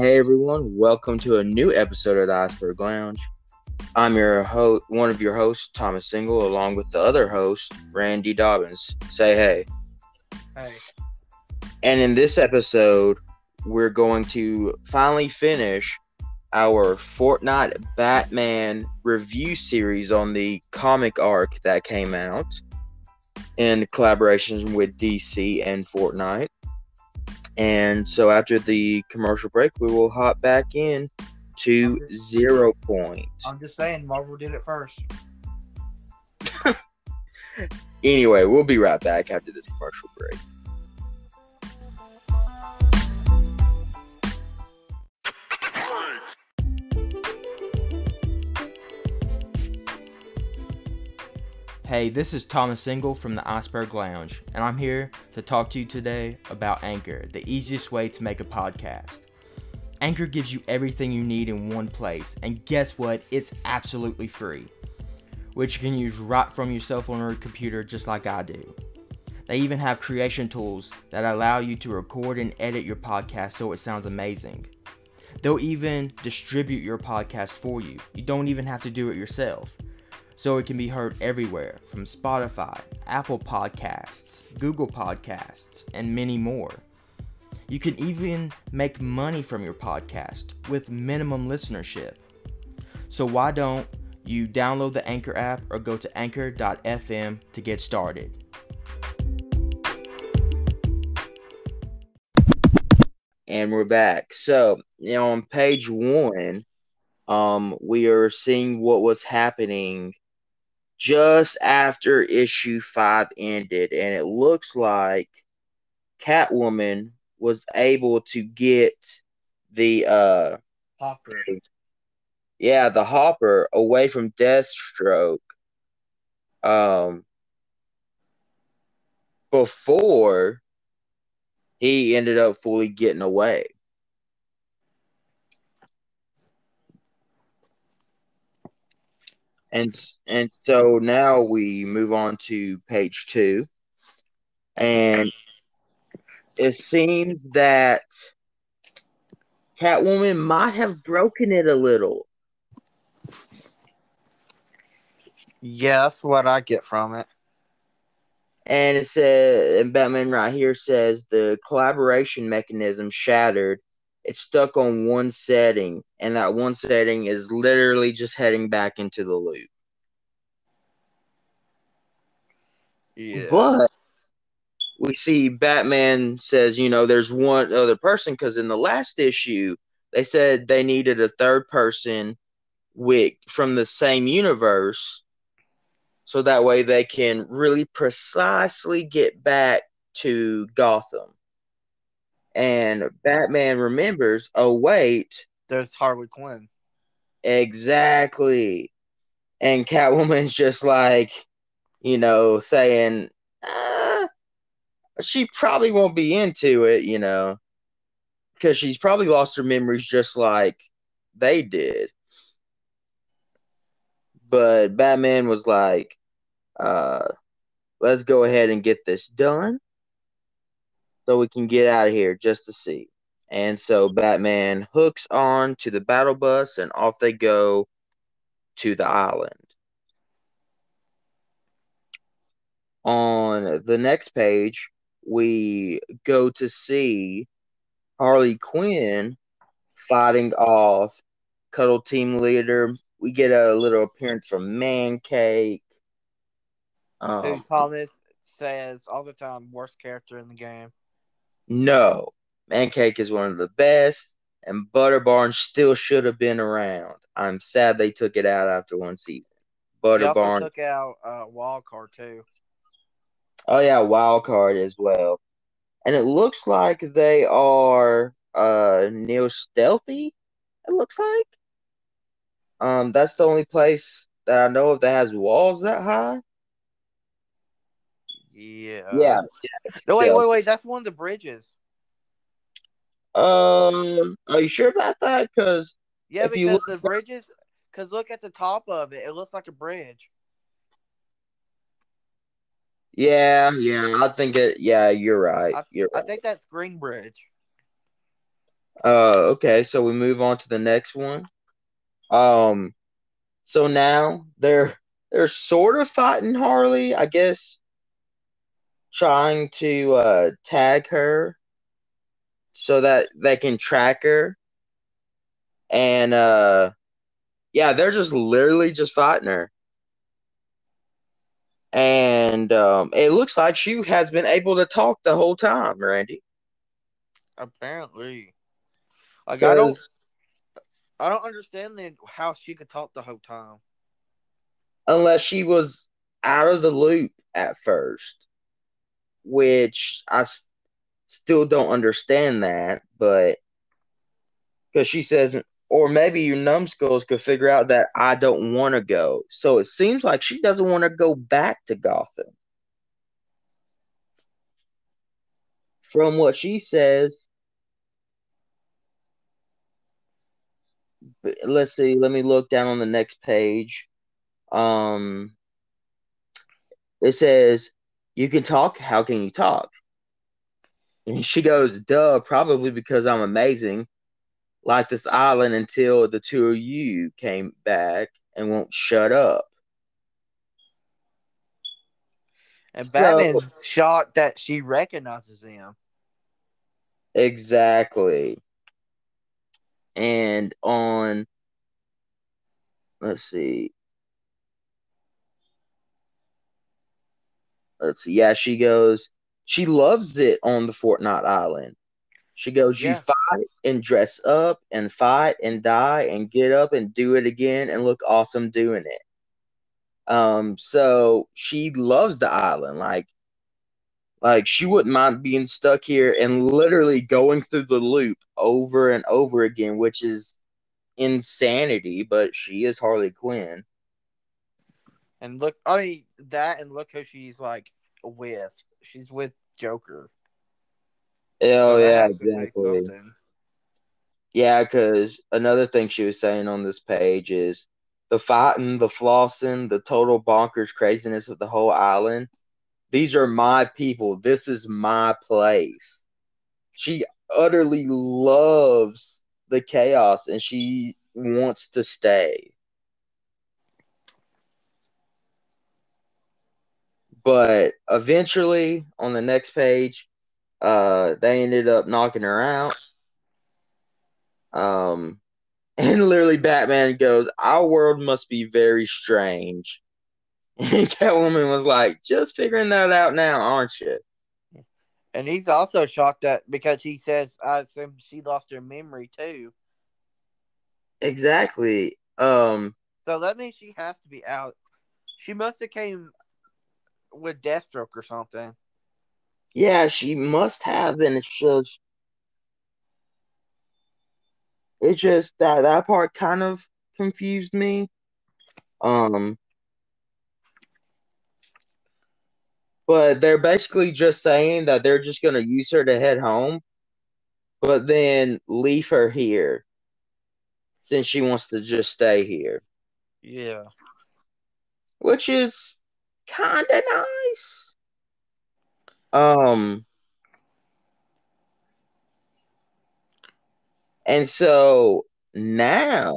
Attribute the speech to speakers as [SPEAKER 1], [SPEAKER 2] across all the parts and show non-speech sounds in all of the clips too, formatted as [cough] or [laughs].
[SPEAKER 1] Hey everyone, welcome to a new episode of the Iceberg Lounge. I'm your host, one of your hosts, Thomas Ingle, along with the other host, Randy Dobbins. Say hey.
[SPEAKER 2] Hey.
[SPEAKER 1] And in this episode, we're going to finally finish our Fortnite Batman review series on the comic arc that came out in collaborations with DC and Fortnite. And so after the commercial break, we will hop back in to zero point.
[SPEAKER 2] I'm just saying, Marvel did it first. [laughs]
[SPEAKER 1] Anyway, we'll be right back after this commercial break. Hey, this is Thomas Ingle from the Iceberg Lounge, and I'm here to talk to you today about Anchor, the easiest way to make a podcast. Anchor gives you everything you need in one place, and guess what? It's absolutely free, which you can use right from your cell phone or computer, just like I do. They even have creation tools that allow you to record and edit your podcast so it sounds amazing. They'll even distribute your podcast for you. You don't even have to do it yourself so it can be heard everywhere from Spotify, Apple Podcasts, Google Podcasts, and many more. You can even make money from your podcast with minimum listenership. So why don't you download the Anchor app or go to anchor.fm to get started? And we're back. So, you know, on page one, um, we are seeing what was happening just after issue five ended, and it looks like Catwoman was able to get the uh
[SPEAKER 2] Hopper.
[SPEAKER 1] yeah the hopper away from Deathstroke um before he ended up fully getting away. And and so now we move on to page two, and it seems that Catwoman might have broken it a little.
[SPEAKER 2] Yeah, that's what I get from it.
[SPEAKER 1] And it says, and Batman right here says the collaboration mechanism shattered. It's stuck on one setting, and that one setting is literally just heading back into the loop.
[SPEAKER 2] Yeah.
[SPEAKER 1] But we see Batman says, you know, there's one other person because in the last issue they said they needed a third person with from the same universe, so that way they can really precisely get back to Gotham. And Batman remembers, oh wait,
[SPEAKER 2] There's Harley Quinn.
[SPEAKER 1] exactly. And Catwoman's just like, you know, saying, uh, she probably won't be into it, you know, because she's probably lost her memories just like they did. But Batman was like, uh, let's go ahead and get this done so we can get out of here just to see. And so Batman hooks on to the battle bus and off they go to the island. On the next page, we go to see Harley Quinn fighting off Cuddle Team Leader. We get a little appearance from Mancake.
[SPEAKER 2] Who
[SPEAKER 1] Um,
[SPEAKER 2] Thomas says all the time, worst character in the game.
[SPEAKER 1] No, Mancake is one of the best, and Butter Barn still should have been around. I'm sad they took it out after one season. Butter Barn,
[SPEAKER 2] took out uh, Wild Card too.
[SPEAKER 1] oh yeah, Wild Card as well. And it looks like they are uh Neil Stealthy. It looks like. Um, that's the only place that I know of that has walls that high.
[SPEAKER 2] Yeah.
[SPEAKER 1] yeah.
[SPEAKER 2] No, wait, wait, wait. That's one of the bridges.
[SPEAKER 1] Um, are you sure about that? Because
[SPEAKER 2] Yeah,
[SPEAKER 1] If you
[SPEAKER 2] because
[SPEAKER 1] look-
[SPEAKER 2] the bridges. Because look at the top of it. It looks like a bridge.
[SPEAKER 1] yeah, yeah, I think it. Yeah, you're right. You're
[SPEAKER 2] I think that's Green Bridge.
[SPEAKER 1] Uh, okay, so we move on to the next one. Um, so now they're they're sort of fighting Harley, I guess, trying to uh, tag her so that they can track her. And uh, yeah, they're just literally just fighting her. And um, it looks like she has been able to talk the whole time, Randy.
[SPEAKER 2] Apparently, like I don't, I don't understand then how she could talk the whole time.
[SPEAKER 1] Unless she was out of the loop at first, which I s- still don't understand that, but because she says, or maybe your numbskulls could figure out that I don't want to go. So it seems like she doesn't want to go back to Gotham. From what she says, let's see, let me look down on the next page. Um, it says, You can talk. How can you talk? And she goes, Duh, probably because I'm amazing. Like this island until the two of you came back and won't shut up.
[SPEAKER 2] And
[SPEAKER 1] So-
[SPEAKER 2] Batman's shocked that she recognizes him.
[SPEAKER 1] Exactly. And on, let's see. Let's see. Yeah, she goes, she loves it on the Fortnite Island. She goes, You fight and dress up and fight and die and get up and do it again and look awesome doing it. Um, so she loves the island. Like, like she wouldn't mind being stuck here and literally going through the loop over and over again, which is insanity, but she is Harley Quinn.
[SPEAKER 2] And look, I mean that, and look who she's like with. She's with Joker.
[SPEAKER 1] Oh
[SPEAKER 2] So
[SPEAKER 1] yeah,
[SPEAKER 2] has to say
[SPEAKER 1] exactly. Yeah, because another thing she was saying on this page is the fighting, the flossing, the total bonkers craziness of the whole island. These are my people. This is my place. She utterly loves the chaos and she wants to stay. But eventually, on the next page, uh, they ended up knocking her out. Um, [laughs] and literally, Batman goes, "Our world must be very strange." [laughs] And Catwoman was like, "Just figuring that out now, aren't you?"
[SPEAKER 2] And he's also shocked that because he says, I assume she lost her memory too.
[SPEAKER 1] Exactly. Um,
[SPEAKER 2] So that means she has to be out. She must have came with Deathstroke or something.
[SPEAKER 1] yeah, she must have, and it's just, it's just that that part kind of confused me. Um, but they're basically just saying that they're just gonna use her to head home, but then leave her here since she wants to just stay here,
[SPEAKER 2] Yeah.
[SPEAKER 1] which is kind of nice. Um, and so now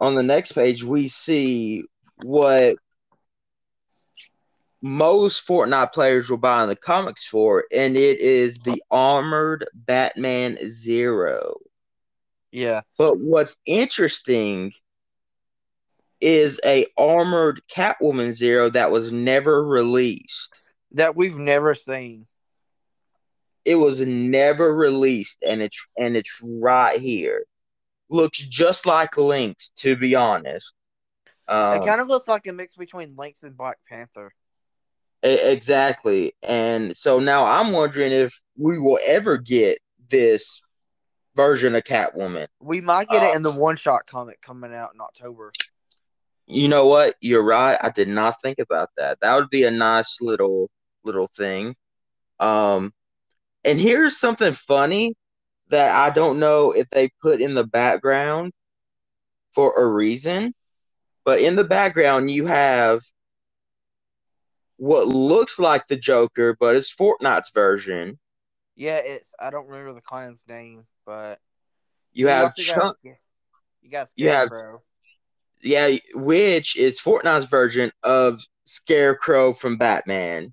[SPEAKER 1] on the next page, we see what most Fortnite players will buy in the comics for, and it is the armored Batman Zero.
[SPEAKER 2] Yeah.
[SPEAKER 1] But what's interesting is a armored Catwoman Zero that was never released.
[SPEAKER 2] That we've never seen.
[SPEAKER 1] It was never released, and it's and it's right here. Looks just like Lynx, to be honest. Um,
[SPEAKER 2] it kind of looks like a mix between Lynx and Black Panther.
[SPEAKER 1] Exactly. And so now I'm wondering if we will ever get this version of Catwoman.
[SPEAKER 2] We might get
[SPEAKER 1] Uh,
[SPEAKER 2] it in the one shot comic coming out in October.
[SPEAKER 1] You know what? You're right. I did not think about that. That would be a nice little little thing. Um and here's something funny that I don't know if they put in the background for a reason, but in the background you have what looks like the Joker, but it's Fortnite's version.
[SPEAKER 2] Yeah, it's I don't remember the clown's name, but
[SPEAKER 1] You have
[SPEAKER 2] got
[SPEAKER 1] Chunk.
[SPEAKER 2] Sca- you got
[SPEAKER 1] You have-
[SPEAKER 2] Scarecrow.
[SPEAKER 1] Yeah, which is Fortnite's version of Scarecrow from Batman,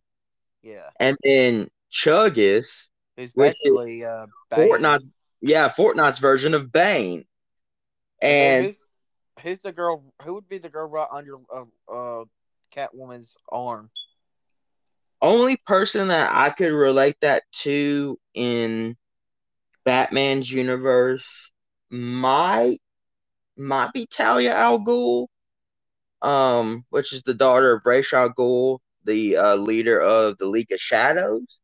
[SPEAKER 2] Yeah,
[SPEAKER 1] and then Chuggus,
[SPEAKER 2] who's
[SPEAKER 1] Which is
[SPEAKER 2] basically uh Bane.
[SPEAKER 1] Fortnite. Yeah, Fortnite's version of Bane. And
[SPEAKER 2] who's, who's the girl? Who would be the girl right under uh, uh Catwoman's arm?
[SPEAKER 1] only person that I could relate that to in Batman's universe might might be Talia al Ghul, um, which is the daughter of Ra's al Ghul, the uh, leader of the League of Shadows.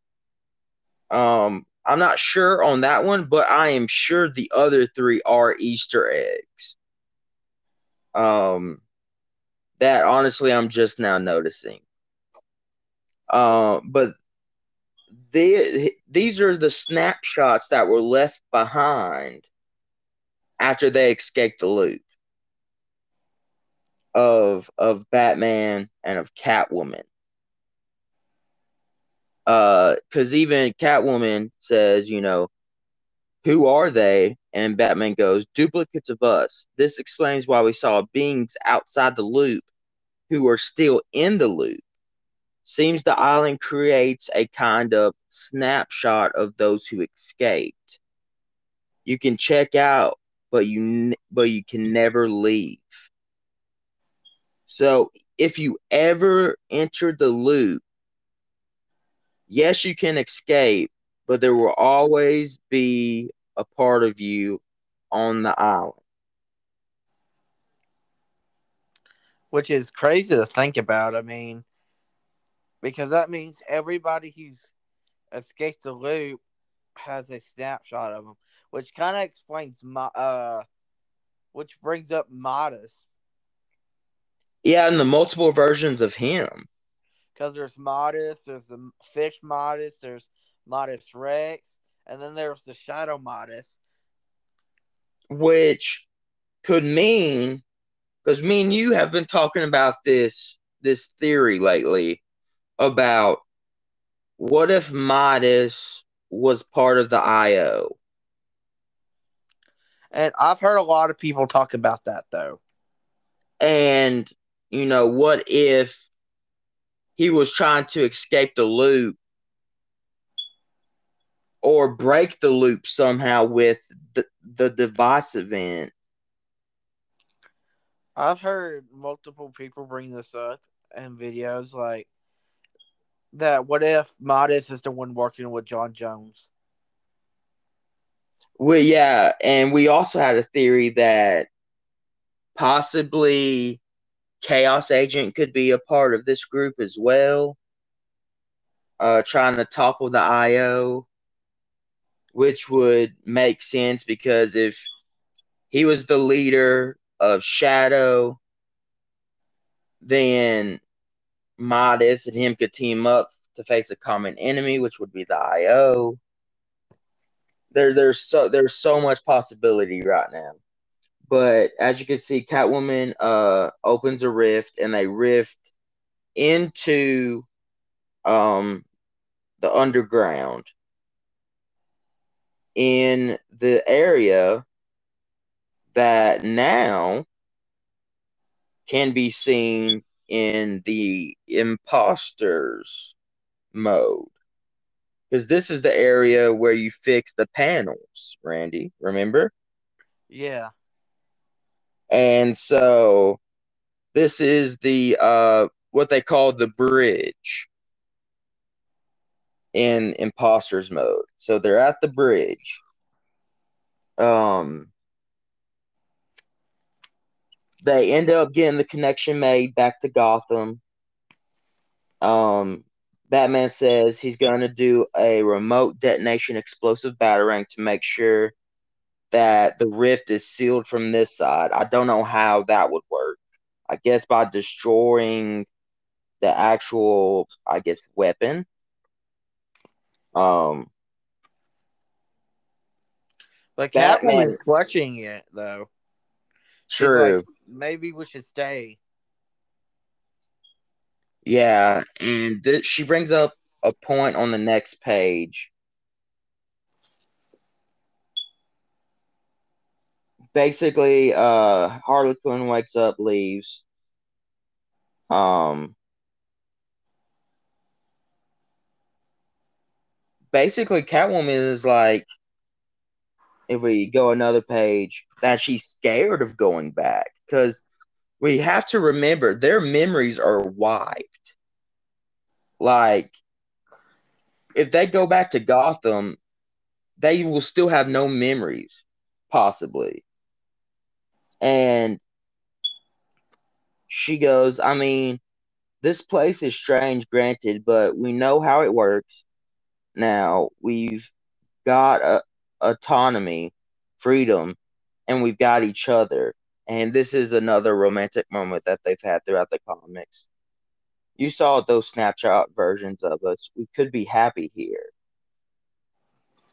[SPEAKER 1] Um, I'm not sure on that one, but I am sure the other three are Easter eggs. Um, that honestly, I'm just now noticing. Uh, but the, these are the snapshots that were left behind after they escape the loop of of Batman and of Catwoman. Uh, because even Catwoman says, you know, who are they? And Batman goes, duplicates of us. This explains why we saw beings outside the loop who are still in the loop seems the island creates a kind of snapshot of those who escaped. You can check out, but you but you can never leave. So if you ever enter the loop, yes, you can escape, but there will always be a part of you on the island.
[SPEAKER 2] Which is crazy to think about. I mean, because that means everybody who's escaped the loop has a snapshot of them, which kind of explains my uh, which brings up Midas
[SPEAKER 1] Yeah, and the multiple versions of him.
[SPEAKER 2] because there's Midas, there's the Fish Midas, there's Midas Rex, and then there's the Shadow Midas.
[SPEAKER 1] which could mean because me and you have been talking about this this theory lately about what if Midas was part of the IO
[SPEAKER 2] And I've heard a lot of people talk about that though.
[SPEAKER 1] and you know what if he was trying to escape the loop or break the loop somehow with the, the device event
[SPEAKER 2] I've heard multiple people bring this up in videos like that. What if Midas is the one working with John Jones?
[SPEAKER 1] Well, yeah, and we also had a theory that possibly Chaos Agent could be a part of this group as well, uh, trying to topple the IO, which would make sense because if he was the leader of Shadow, then Midas and him could team up to face a common enemy, which would be the IO there there's so there's so much possibility right now. But as you can see, Catwoman uh opens a rift and they rift into um the underground in the area that now can be seen in the imposters mode because this is the area where you fix the panels, Randy. Remember?
[SPEAKER 2] Yeah,
[SPEAKER 1] And so this is the uh what they call the bridge in imposters mode. So they're at the bridge. Um they end up getting the connection made back to Gotham. Um Batman says he's going to do a remote detonation explosive battering to make sure that the rift is sealed from this side. I don't know how that would work. I guess by destroying the actual, I guess, weapon. Um,
[SPEAKER 2] but Catwoman's clutching it though.
[SPEAKER 1] True.
[SPEAKER 2] like, Maybe we should stay.
[SPEAKER 1] Yeah, and th- she brings up a point on the next page. Basically, uh, Harley Quinn wakes up, leaves. Um, basically, Catwoman is like, if we go another page, that she's scared of going back because we have to remember their memories are wiped. Like, if they go back to Gotham, they will still have no memories, possibly. And she goes, I mean, this place is strange, granted, but we know how it works. Now we've got a, autonomy, freedom, and we've got each other. And this is another romantic moment that they've had throughout the comics. You saw those snapshot versions of us. We could be happy here.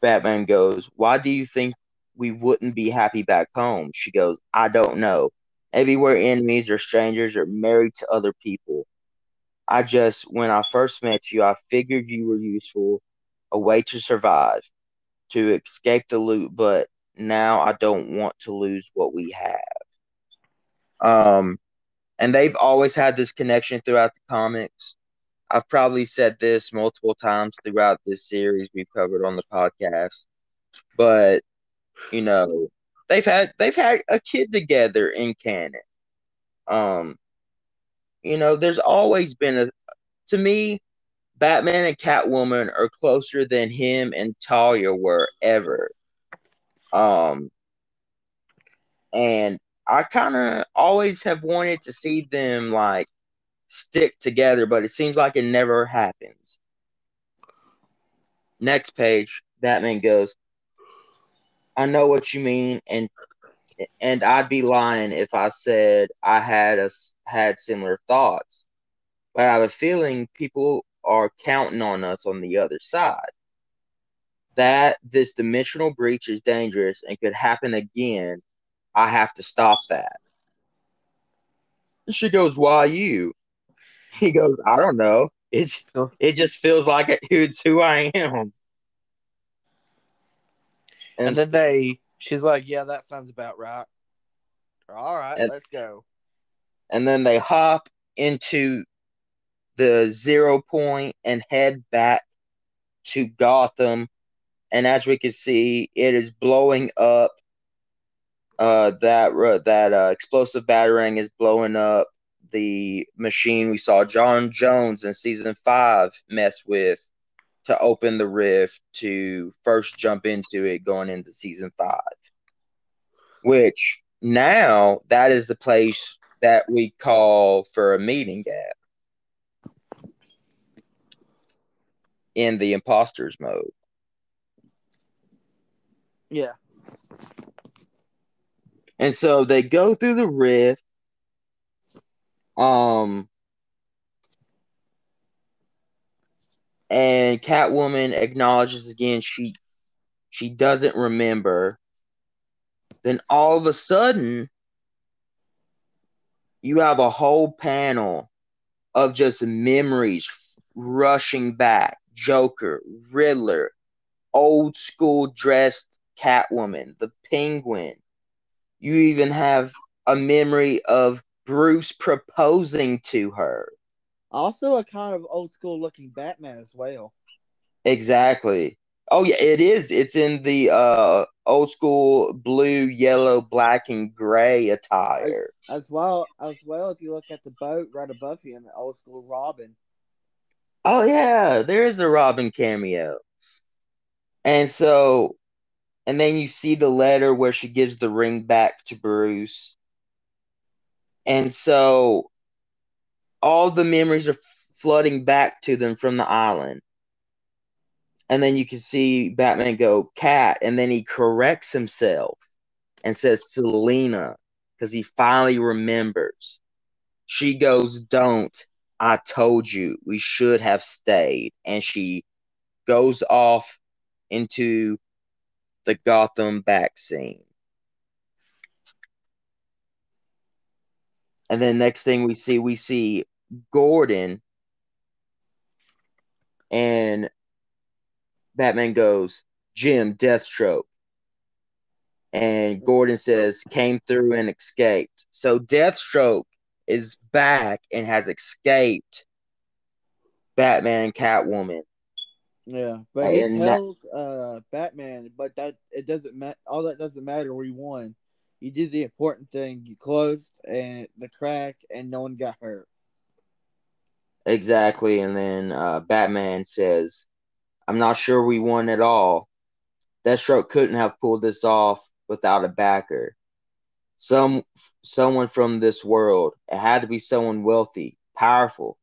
[SPEAKER 1] Batman goes, Why do you think we wouldn't be happy back home? She goes, I don't know. We're enemies or strangers or married to other people. I just, when I first met you, I figured you were useful, a way to survive, to escape the loot, but now I don't want to lose what we have. Um, and they've always had this connection throughout the comics. I've probably said this multiple times throughout this series we've covered on the podcast, but you know, they've had they've had a kid together in canon. Um, you know, there's always been a to me, Batman and Catwoman are closer than him and Talia were ever. Um, and I kind of always have wanted to see them like stick together, but it seems like it never happens. Next page, Batman goes, I know what you mean, and and I'd be lying if I said I had a, had similar thoughts. But I have a feeling people are counting on us on the other side. That this dimensional breach is dangerous and could happen again. I have to stop that. She goes, Why you? [laughs] He goes, I don't know. It's it just feels like it, [laughs] it's who I am.
[SPEAKER 2] And, and then they she's like, Yeah, that sounds about right. All right, and, let's go.
[SPEAKER 1] And then they hop into the zero point and head back to Gotham. And as we can see, it is blowing up. Uh, that uh, that uh, explosive battering is blowing up the machine we saw John Jones in season five mess with to open the rift to first jump into it going into season five. Which now that is the place that we call for a meeting at in the imposters mode.
[SPEAKER 2] Yeah.
[SPEAKER 1] And so they go through the rift um, and Catwoman acknowledges again she she doesn't remember. Then all of a sudden, you have a whole panel of just memories rushing back. Joker, Riddler, old school dressed Catwoman, the Penguin. You even have a memory of Bruce proposing to her.
[SPEAKER 2] Also, a kind of old school looking Batman as well.
[SPEAKER 1] Exactly. Oh yeah, it is. It's in the uh, old school blue, yellow, black, and gray attire.
[SPEAKER 2] As well as well, if you look at the boat right above him, the old school Robin.
[SPEAKER 1] Oh yeah, there is a Robin cameo. And so, and then you see the letter where she gives the ring back to Bruce. And so all the memories are flooding back to them from the island. And then you can see Batman go, Cat, and then he corrects himself and says Selina because he finally remembers. She goes, Don't. I told you we should have stayed. And she goes off into the Gotham back scene. And then next thing we see, we see Gordon and Batman goes, Jim, Deathstroke. And Gordon says, came through and escaped. So Deathstroke is back and has escaped Batman and Catwoman.
[SPEAKER 2] Yeah, but he
[SPEAKER 1] that-
[SPEAKER 2] tells uh Batman, but that it doesn't matter. All that doesn't matter. We won. You did the important thing. You closed and the crack, and no one got hurt.
[SPEAKER 1] Exactly. And then uh, Batman says, I'm not sure we won at all. Deathstroke couldn't have pulled this off without a backer. Some someone from this world. It had to be someone wealthy, powerful,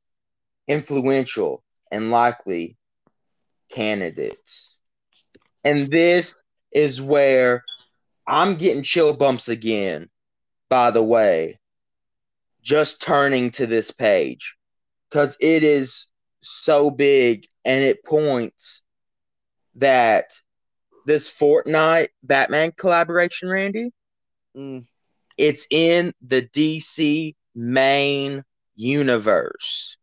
[SPEAKER 1] influential, and likely candidates. And this is where I'm getting chill bumps again, by the way, just turning to this page because it is so big and it points that this Fortnite Batman collaboration, Randy,
[SPEAKER 2] Mm.
[SPEAKER 1] it's in the DC main universe.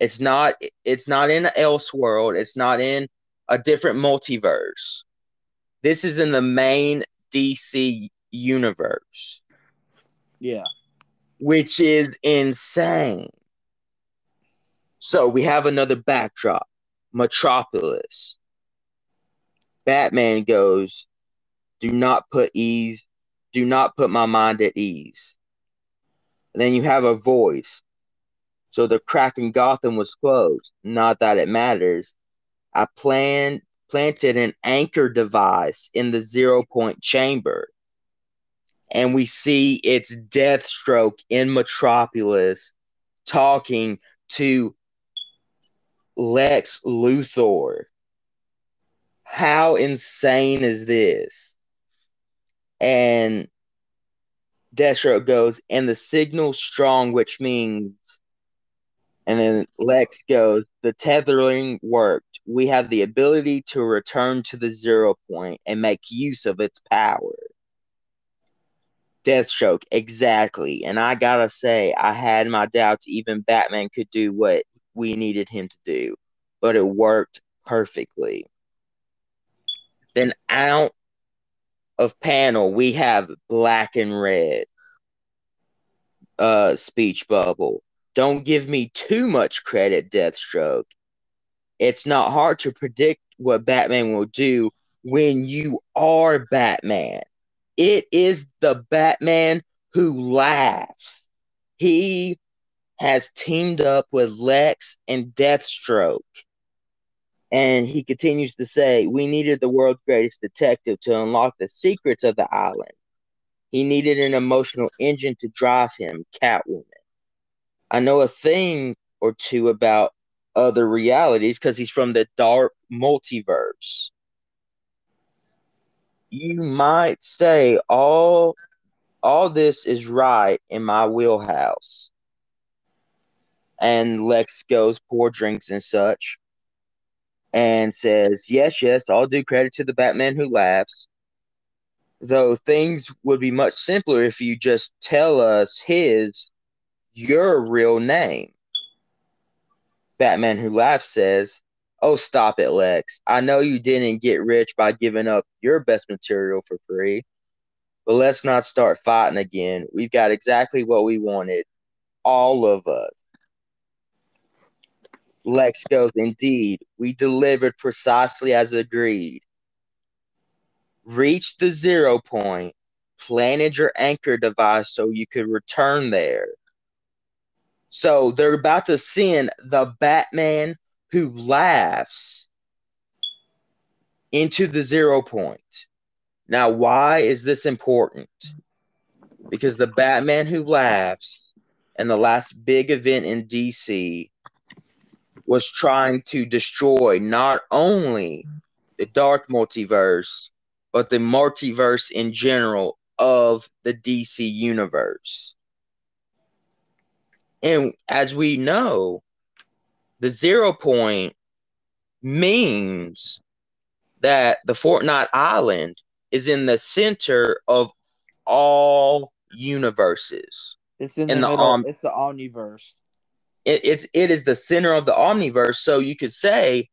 [SPEAKER 1] It's not it's not in Elseworld, it's not in a different multiverse. This is in the main DC universe,
[SPEAKER 2] Yeah.
[SPEAKER 1] which is insane. So we have another backdrop, Metropolis. Batman goes, "Do not put ease, do not put my mind at ease." And then you have a voice. So the crack in Gotham was closed. Not that it matters. I planted an anchor device in the zero point chamber. And we see its Deathstroke in Metropolis talking to Lex Luthor. How insane is this? And Deathstroke goes, and the signal's strong, which means. And then Lex goes, the tethering worked. We have the ability to return to the zero point and make use of its power. Deathstroke, exactly. And I gotta say, I had my doubts even Batman could do what we needed him to do, but it worked perfectly. Then out of panel, we have black and red uh, speech bubble. Don't give me too much credit, Deathstroke. It's not hard to predict what Batman will do when you are Batman. It is the Batman who laughs. He has teamed up with Lex and Deathstroke. And he continues to say, We needed the world's greatest detective to unlock the secrets of the island. He needed an emotional engine to drive him, Catwoman. I know a thing or two about other realities because he's from the dark multiverse. You might say all all this is right in my wheelhouse. And Lex goes, pour drinks and such, and says, Yes, yes, all due credit to the Batman who laughs. Though things would be much simpler if you just tell us his, your real name. Batman who laughs says, Oh, stop it, Lex. I know you didn't get rich by giving up your best material for free, but let's not start fighting again. We've got exactly what we wanted, all of us. Lex goes, Indeed, we delivered precisely as agreed. Reached the zero point, planted your anchor device so you could return there. So they're about to send the Batman who laughs into the zero point. Now, why is this important? Because the Batman who laughs and the last big event in DC was trying to destroy not only the dark multiverse, but the multiverse in general of the DC universe. And as we know, the zero point means that the Fortnite Island is in the center of all universes.
[SPEAKER 2] It's in,
[SPEAKER 1] In
[SPEAKER 2] the,
[SPEAKER 1] the
[SPEAKER 2] middle. it's the omniverse.
[SPEAKER 1] It, it's it is the center of the omniverse. So you could say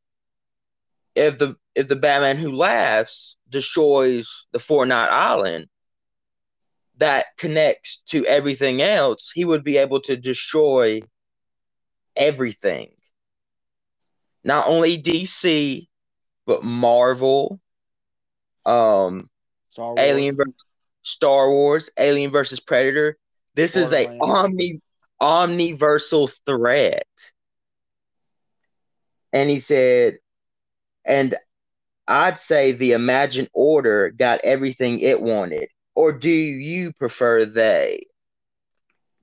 [SPEAKER 1] if the if the Batman who laughs destroys the Fortnite Island that connects to everything else, he would be able to destroy everything. Not only DC, but Marvel, um,
[SPEAKER 2] Star Wars.
[SPEAKER 1] Alien, Star Wars, Alien versus Predator. This is a omni omniversal threat. And he said, and I'd say the Imagined Order got everything it wanted. Or do you prefer they?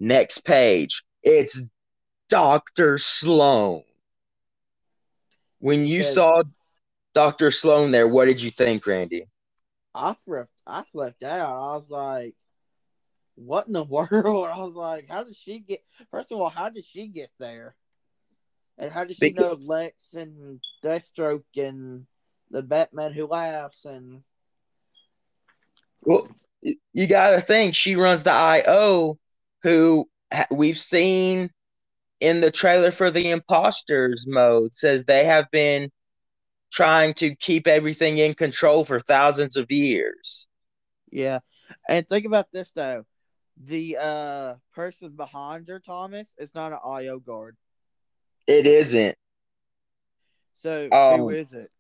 [SPEAKER 1] Next page. It's Dr. Slone. When you
[SPEAKER 2] Says-
[SPEAKER 1] saw Dr. Slone there, what did you think, Randy?
[SPEAKER 2] I flipped, I flipped out. I was like, "What in the [laughs] world?" I was like, "How did she get?" First of all, how did she get there? And how did she
[SPEAKER 1] Because-
[SPEAKER 2] know Lex and Deathstroke and the Batman who laughs and
[SPEAKER 1] you got to think she runs the IO, who we've seen in the trailer for the imposters mode says they have been trying to keep everything in control for thousands of years.
[SPEAKER 2] yeah. And think about this though, the uh person behind her, Thomas, is not an IO guard.
[SPEAKER 1] It isn't.
[SPEAKER 2] So
[SPEAKER 1] Um,
[SPEAKER 2] who is it?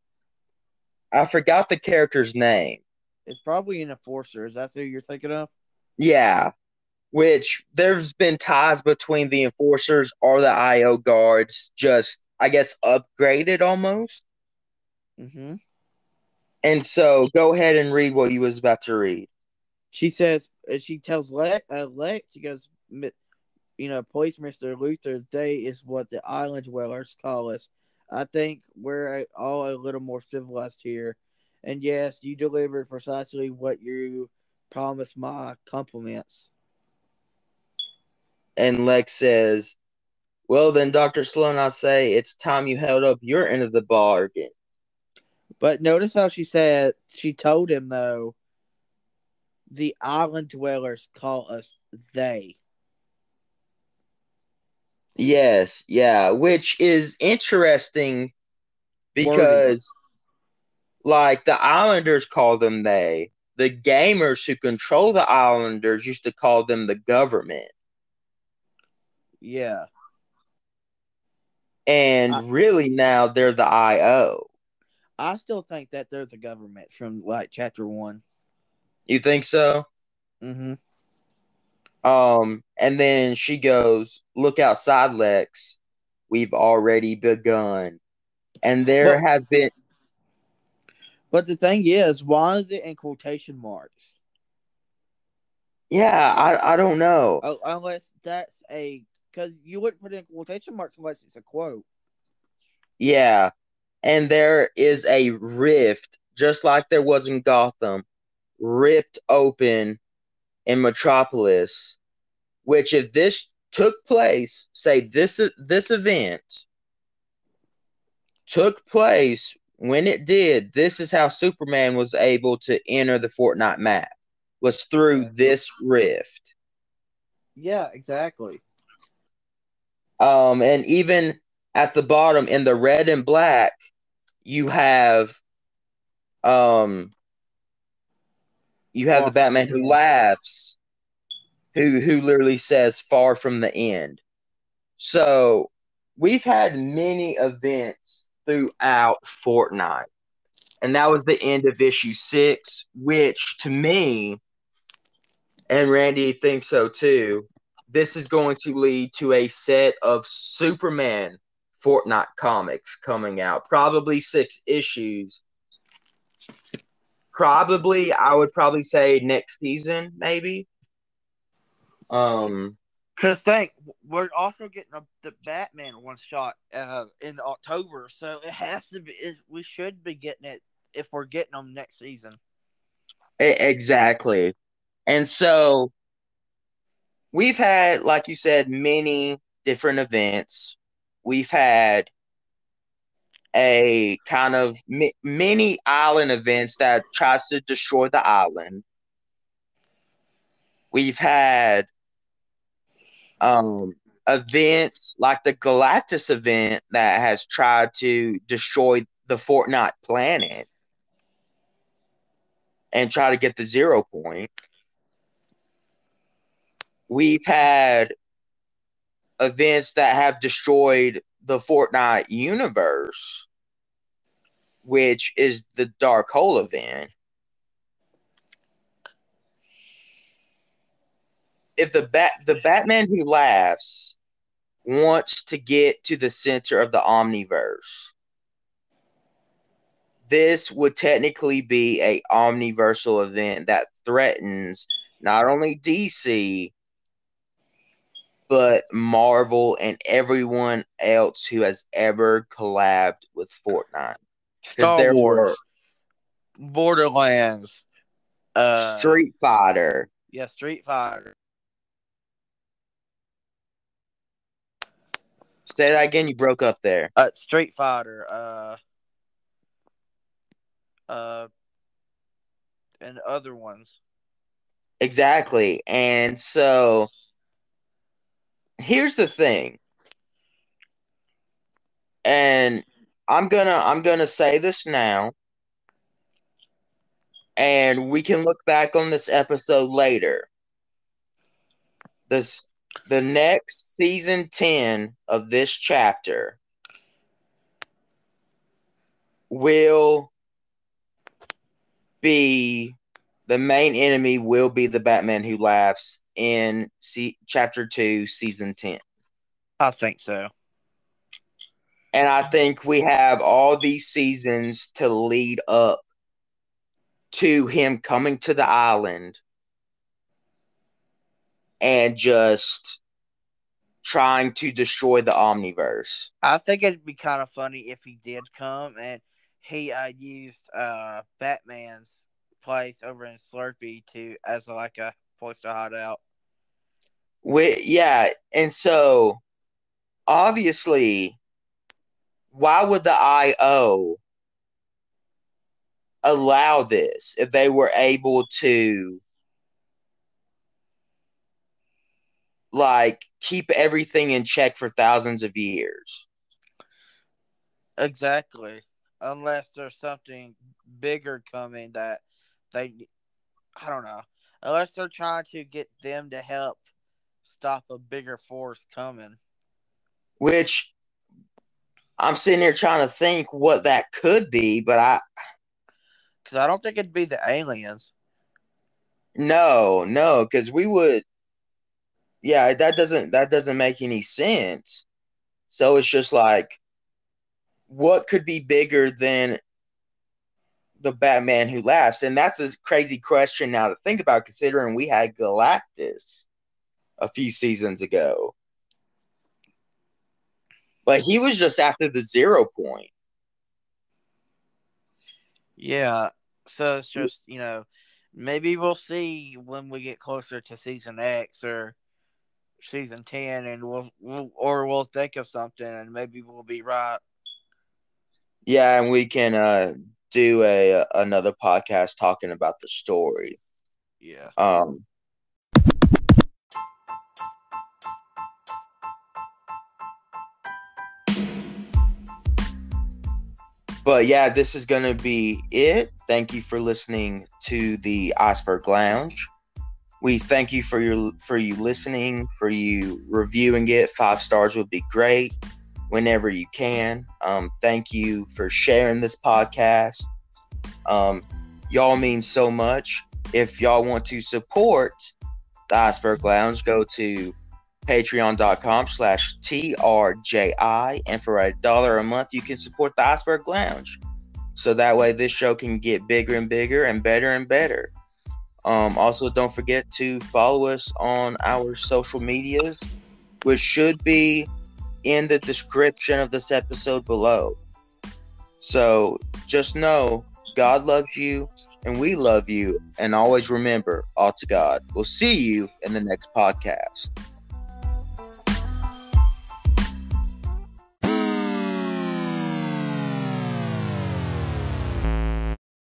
[SPEAKER 1] I forgot the character's name.
[SPEAKER 2] It's probably an enforcer. Is that who you're thinking of?
[SPEAKER 1] Yeah. Which there's been ties between the enforcers or the IO guards, just I guess upgraded almost.
[SPEAKER 2] Mm-hmm.
[SPEAKER 1] And so go ahead and read what you was about to read.
[SPEAKER 2] she says uh, she tells Lex, uh, Lex she goes, you know, police Mister Luthor, they is what the island dwellers call us. I think we're all a little more civilized here, and yes, you delivered precisely what you promised. My compliments.
[SPEAKER 1] And Lex says, Well, then, Dr. Slone, I say it's time you held up your end of the bargain.
[SPEAKER 2] But notice how she said she told him though. The island dwellers call us they.
[SPEAKER 1] Yes, yeah, which is interesting because, like, the Islanders call them they. The gamers who control the Islanders used to call them the government.
[SPEAKER 2] Yeah.
[SPEAKER 1] And
[SPEAKER 2] I-
[SPEAKER 1] really now they're the IO.
[SPEAKER 2] I still think that they're the government from like chapter one.
[SPEAKER 1] You think so?
[SPEAKER 2] Mm-hmm.
[SPEAKER 1] Um, and then she goes, Look outside, Lex. We've already begun. And there has been
[SPEAKER 2] But the thing is, why is it in quotation marks?
[SPEAKER 1] Yeah, I, I don't know.
[SPEAKER 2] Oh, unless that's a because you wouldn't put it in quotation marks unless it's a quote.
[SPEAKER 1] Yeah. And there is a rift, just like there was in Gotham, ripped open in Metropolis, which if this took place, say this this event took place when it did, this is how Superman was able to enter the Fortnite map. Was through this rift.
[SPEAKER 2] Yeah, exactly.
[SPEAKER 1] Um, and even at the bottom in the red and black, you have um you have the Batman who laughs, who who literally says far from the end. So we've had many events throughout Fortnite. And that was the end of issue six, which to me, and Randy thinks so too, this is going to lead to a set of Superman Fortnite comics coming out. Probably six issues. Probably, I would probably say next season, maybe. Um,
[SPEAKER 2] Because think we're also getting a, the Batman one shot uh, in October, so it has to be. It, we should be getting it if we're getting them next season.
[SPEAKER 1] Exactly. And so we've had, like you said, many different events. We've had a kind of mi- mini island events that tries to destroy the island. We've had um events like the Galactus event that has tried to destroy the Fortnite planet. and try to get the zero point. We've had events that have destroyed the Fortnite universe, which is the Dark Hole event. If the bat the Batman who laughs wants to get to the center of the omniverse, this would technically be a omniversal event that threatens not only DC but Marvel and everyone else who has ever collabed with Fortnite.
[SPEAKER 2] Star
[SPEAKER 1] there
[SPEAKER 2] Wars, Borderlands, uh,
[SPEAKER 1] Street Fighter.
[SPEAKER 2] yeah, Street Fighter.
[SPEAKER 1] Say that again. You broke up there.
[SPEAKER 2] Uh, Street Fighter, uh, uh, and other ones.
[SPEAKER 1] Exactly. And so here's the thing. And I'm going to I'm going to say this now. And we can look back on this episode later. This the next season 10 of this chapter will be the main enemy will be the Batman who laughs in see, chapter 2 season 10
[SPEAKER 2] I think so.
[SPEAKER 1] and i think we have all these seasons to lead up to him coming to the island and just trying to destroy the omniverse
[SPEAKER 2] I think it'd be kind of funny if he did come and he uh, used uh, Batman's place over in Slurpy to as like a place to hide out.
[SPEAKER 1] We, yeah, and so obviously, why would the IO allow this if they were able to like keep everything in check for thousands of years?
[SPEAKER 2] Exactly. Unless there's something bigger coming that they, I don't know. Unless they're trying to get them to help stop a bigger force coming.
[SPEAKER 1] Which I'm sitting here trying to think what that could be, but I
[SPEAKER 2] Because I don't think it'd be the aliens.
[SPEAKER 1] no, no, because we would yeah, that doesn't that doesn't make any sense. So it's just like what could be bigger than the Batman who laughs? And that's a crazy question now to think about considering we had Galactus a few seasons ago. But he was just after the zero point.
[SPEAKER 2] Yeah. So it's just, you know, maybe we'll see when we get closer to season X or season 10 and we'll, we'll or we'll think of something and maybe we'll be right.
[SPEAKER 1] Yeah, and we can uh do a another podcast talking about the story.
[SPEAKER 2] Yeah.
[SPEAKER 1] Um But yeah, this is going to be it. Thank you for listening to the Iceberg Lounge. We thank you for your for you listening, for you reviewing it. Five stars would be great whenever you can. Um, thank you for sharing this podcast. Um, y'all mean so much. If y'all want to support the Iceberg Lounge, go to patreon.com slash trji and for a dollar a month you can support the iceberg lounge so that way this show can get bigger and bigger and better and better um, also don't forget to follow us on our social medias which should be in the description of this episode below. So just know god loves you and we love you. And always remember all to god. We'll see you in the next podcast